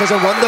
노래가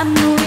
이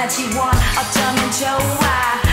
91 I've done a Joe.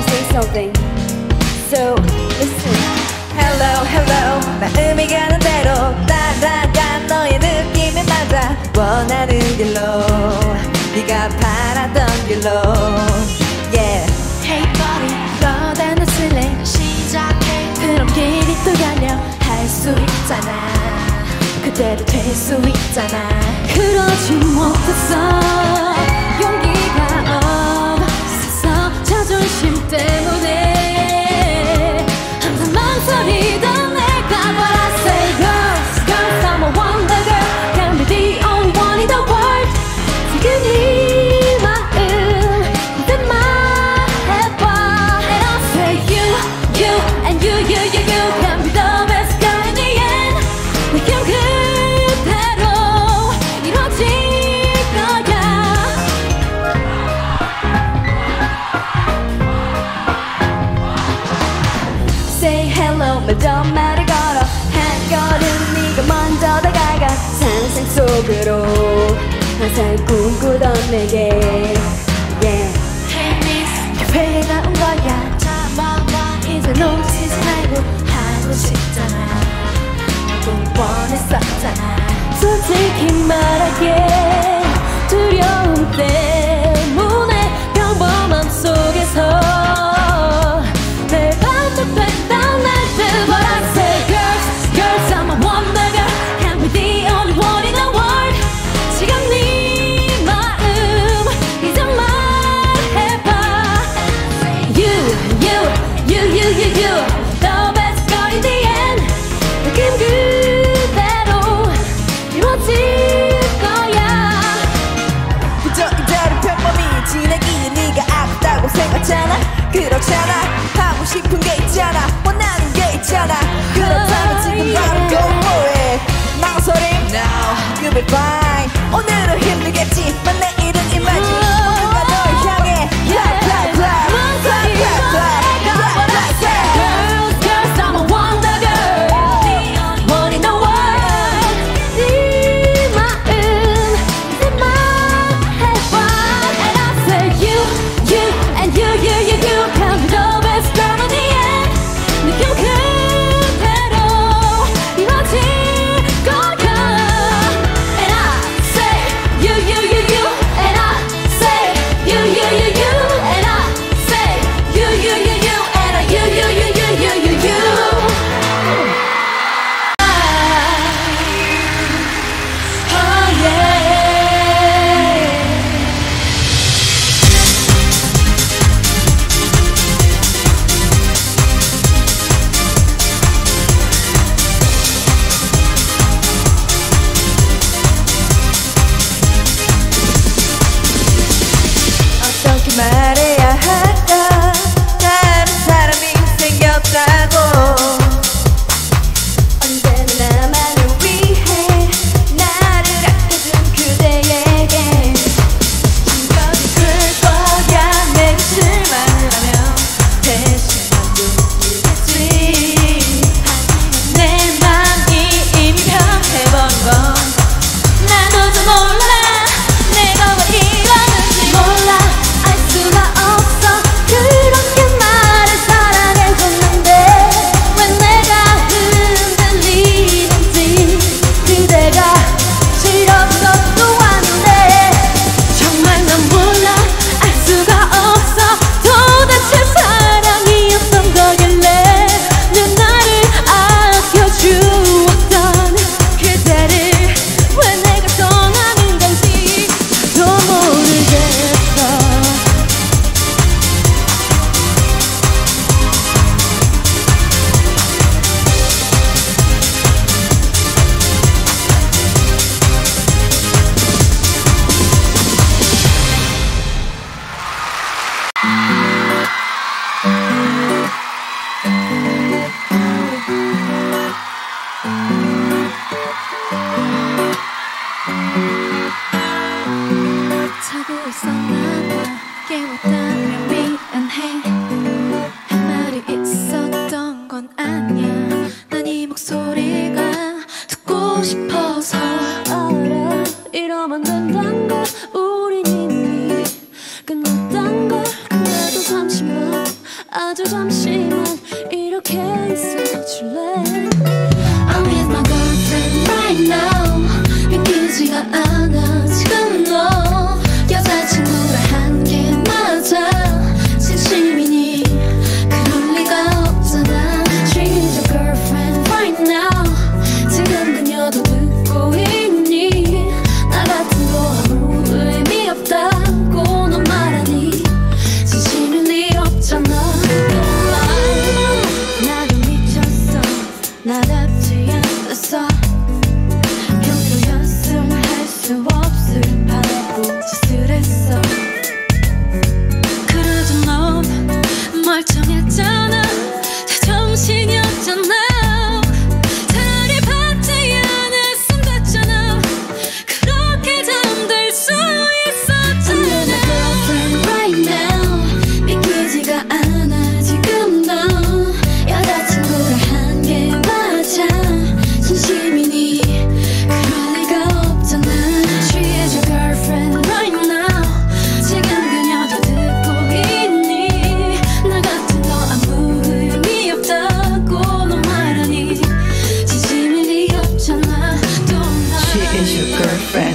to say something. So listen. Hello hello. 마음이 가는 대로 따라가 너의 느낌에 맞아 원하는 길로 네가 바라던 길로. Yeah. Hey buddy. 너다 나 쓸래? 시작해. 그럼 길이 또 열려. 할 수 있잖아. 그대로 될 수 있잖아. 그러지 못했어. 용기 자존심 때문에 항상 망설이다 날 꿈꾸던 내게. Yeah. Hey miss 기회에 나온 거야. 잡아봐 이제 놓치지 말고 하고 싶잖아. 꿈 원했었잖아. 솔직히 말하게 goodbye 오늘은 힘들겠지만 벗어나 깨웠다면 미안해.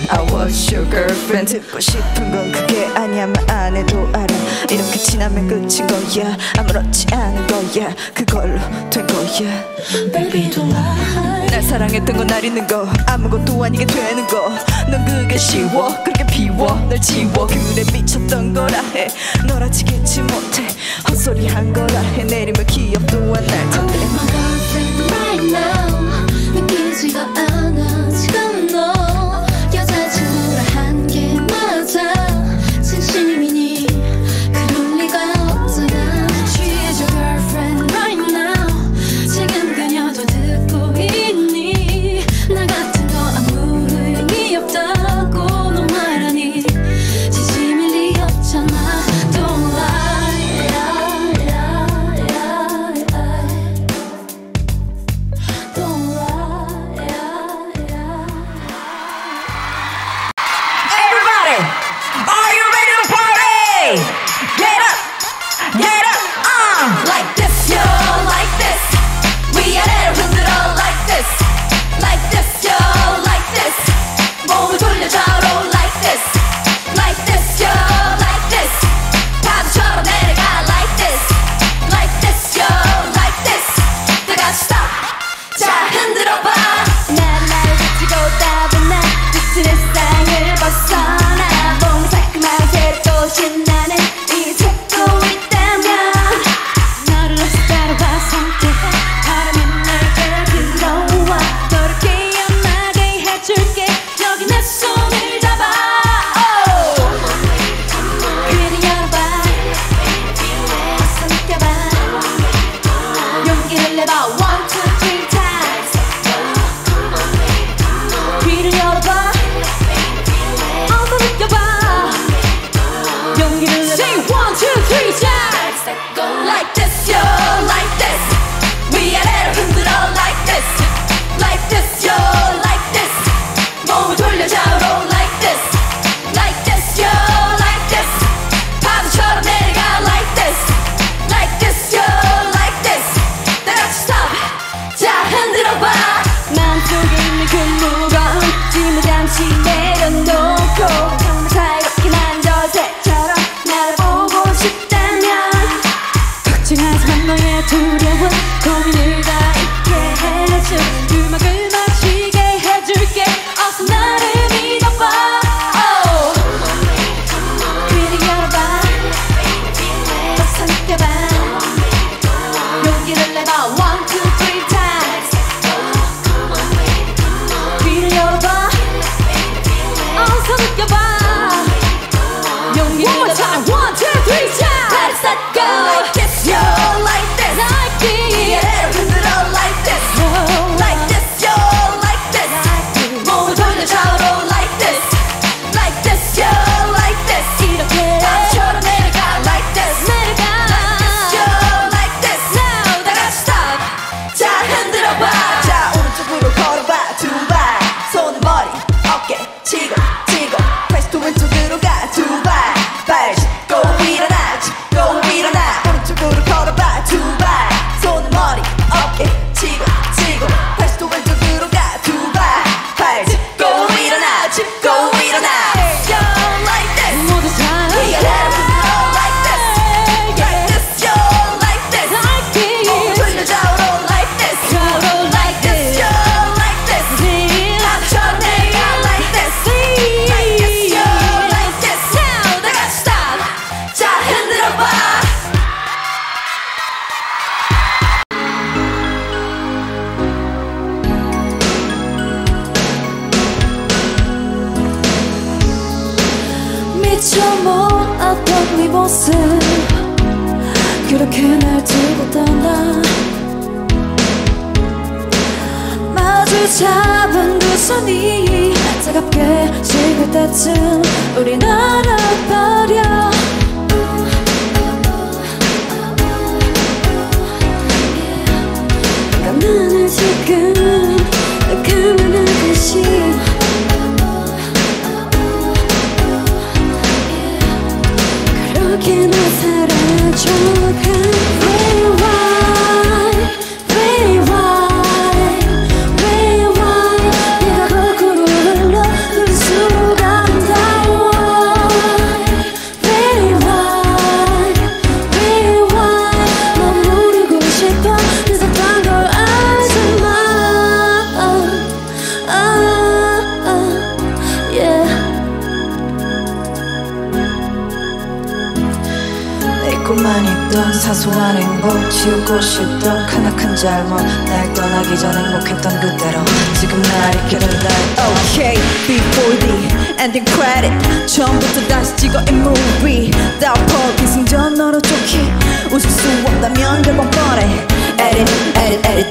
I was your girlfriend 듣고 싶은 건 그게 아니야만 안 해도 알아. 이렇게 지나면 끝인 거야. 아무렇지 않은 거야. 그걸로 된 거야. Baby don't lie. 날 사랑했던 건 날 잊는 거. 아무것도 아니게 되는 거넌 그게 쉬워. 그렇게 비워. 널 지워. 그래 미쳤던 거라 해. 놀아지겠지 못해. 헛소리 한 거라 해. 내리면 기억 또한 날. Oh, 건데 I'm girlfriend right now. 느낄 수가 없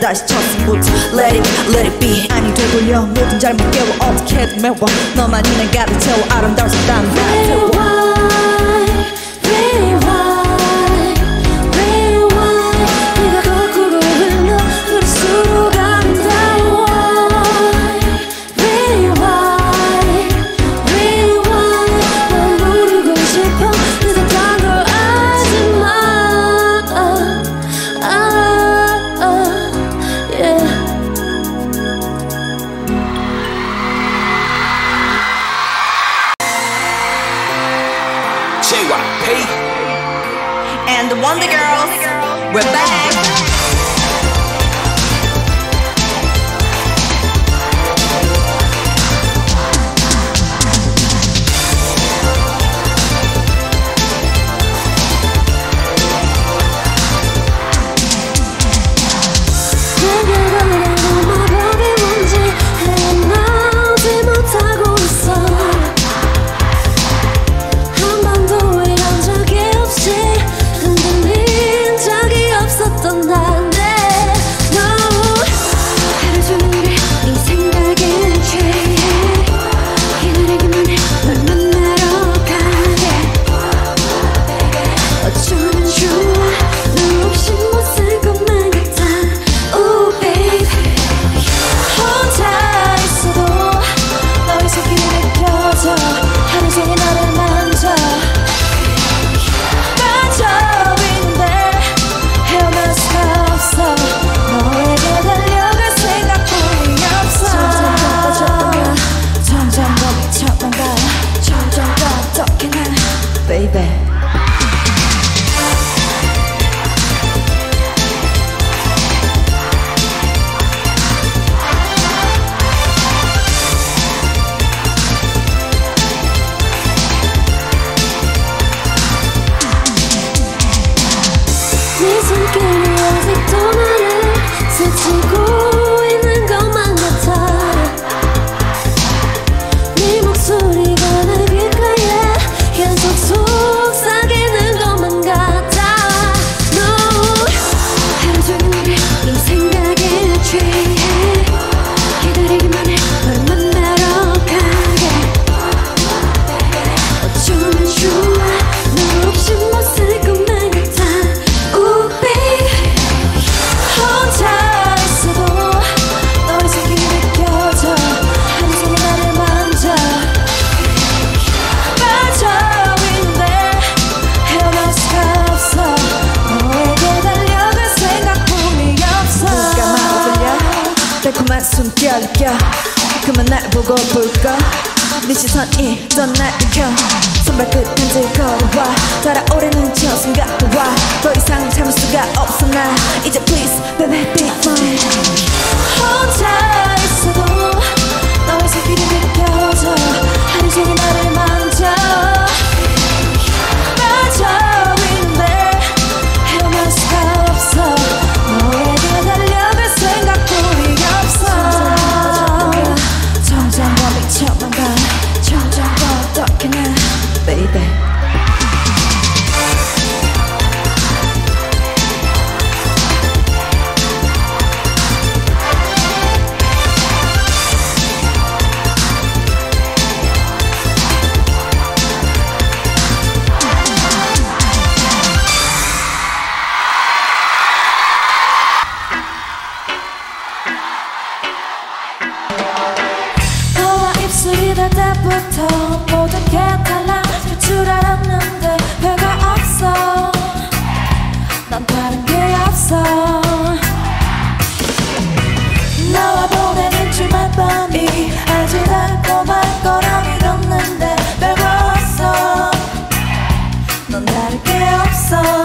다시 첫승부터 Let it, let it be. 아니 되돌려 모든 잘못 깨워 어떻게든 메워. 너만이 날 가득 채워 아름다울 수 있다면 메워. 거라 믿었는데 날 봤어. 넌 다를 게 없어.